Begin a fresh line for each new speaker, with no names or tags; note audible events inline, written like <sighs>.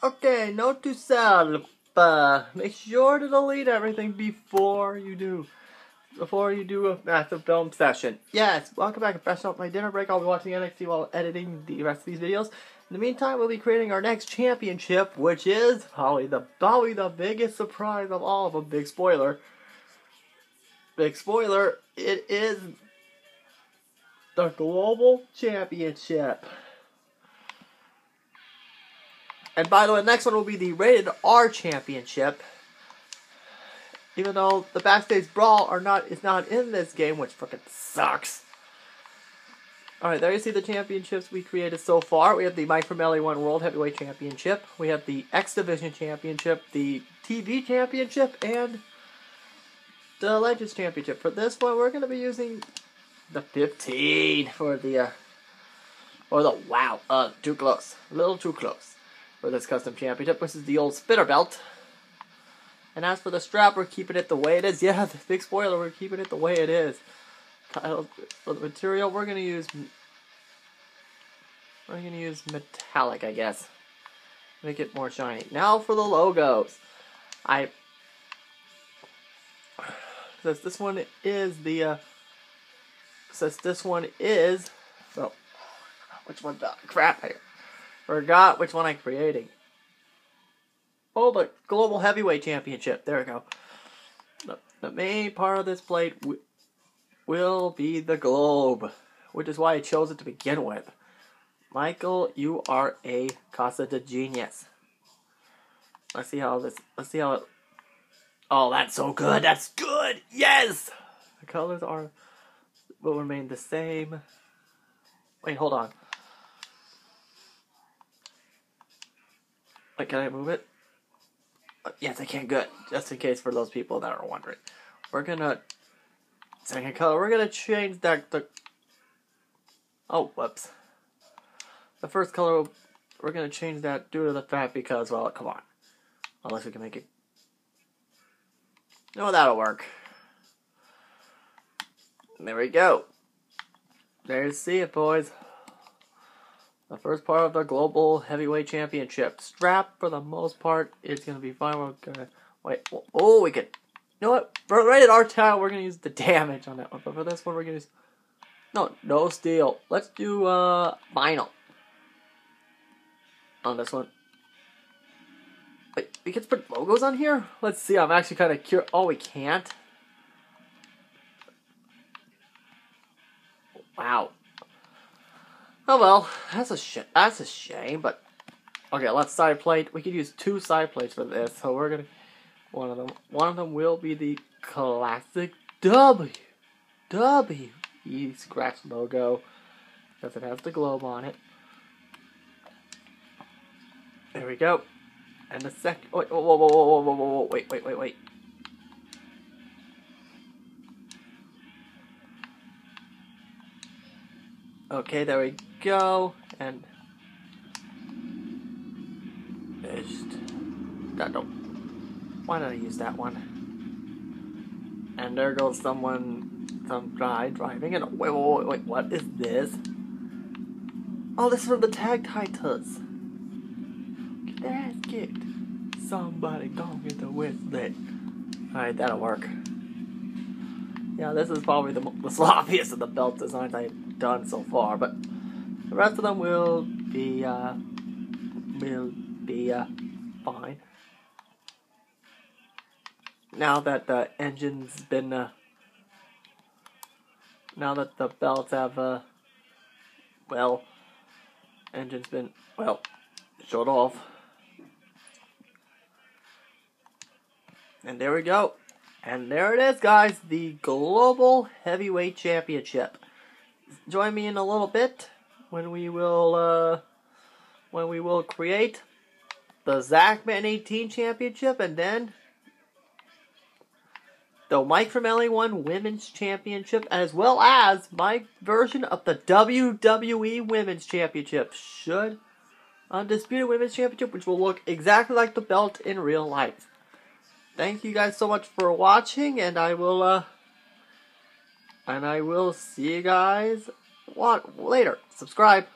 Okay, note to self. Uh, make sure to delete everything before you do. Before you do a massive film session. Yes, welcome back to Fresh Off My Dinner Break. I'll be watching NXT while editing the rest of these videos. In the meantime, we'll be creating our next championship, which is probably the probably the biggest surprise of all of them. Big spoiler. Big spoiler. It is the Global Championship. And by the way, the next one will be the Rated R Championship. Even though the Backstage Brawl are not is not in this game, which fucking sucks. Alright, there you see the championships we created so far. We have the Mike from LA1 World Heavyweight Championship. We have the X Division Championship, the TV Championship, and the Legends Championship. For this one, we're going to be using the 15 for the, uh, or the, wow, uh, too close. A little too close for this custom championship. This is the old spinner belt. And as for the strap, we're keeping it the way it is. <laughs> Yeah, the big spoiler, we're keeping it the way it is. For the material, we're gonna use we're gonna use metallic, I guess. Make it more shiny. Now for the logos. I <sighs> since this one is the uh since this one is well which one the crap I forgot which one I'm creating. Oh, the Global Heavyweight Championship. There we go. The, the main part of this plate will be the globe, which is why I chose it to begin with. Michael, you are a Casa de Genius. Let's see how this. Let's see how it. Oh, that's so good. That's good. Yes. The colors are will remain the same. Wait, hold on. Can I move it? Uh, yes, I can. Good. Just in case for those people that are wondering, we're gonna second color. We're gonna change that. The oh, whoops. The first color we're gonna change that due to the fact because well, come on, unless we can make it. No, that'll work. There we go. There you see it, boys. The first part of the Global Heavyweight Championship. Strap, for the most part, is going to be fine. We're going to... Wait. Oh, we could... You know what? For at our tile, we're going to use the damage on that one. But for this one, we're going to use... No, no steel. Let's do uh, vinyl. On this one. Wait, we can put logos on here? Let's see. I'm actually kind of curious. Oh, we can't? Wow. Oh well, that's a that's a shame, but okay, let's side plate. We could use two side plates for this, so we're gonna one of them one of them will be the classic W W E scratch logo because it has the globe on it. There we go. And the second wait, whoa, whoa, whoa, whoa, whoa, whoa, whoa, wait, wait, wait, wait. Okay, there we go. And just that don't. Why did I use that one? And there goes someone, some guy driving. And wait, wait, wait, wait, what is this? Oh, this is from the tag titles. Get their. Somebody go get the whistle. Alright, that'll work. Yeah, this is probably the, the <laughs> sloppiest of the belt designs I've done so far, but the rest of them will be, uh, will be, uh, fine. Now that the engine's been, uh, now that the belts have, uh, well, engine's been, well, shut off. And there we go. And there it is, guys, the Global Heavyweight Championship. Join me in a little bit when we will uh, when we will create the Zachman 18 Championship and then the Mike from LA1 Women's Championship as well as my version of the WWE Women's Championship. Should Undisputed Women's Championship, which will look exactly like the belt in real life thank you guys so much for watching, and I will, uh, and I will see you guys what later. Subscribe.